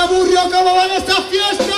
aburrió cómo van estas fiestas.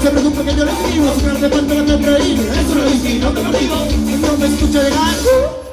se preocupe que yo le escribo, si no hace falta no te prohíbo, eso lo hice, no te lo digo, no me escucha llegar.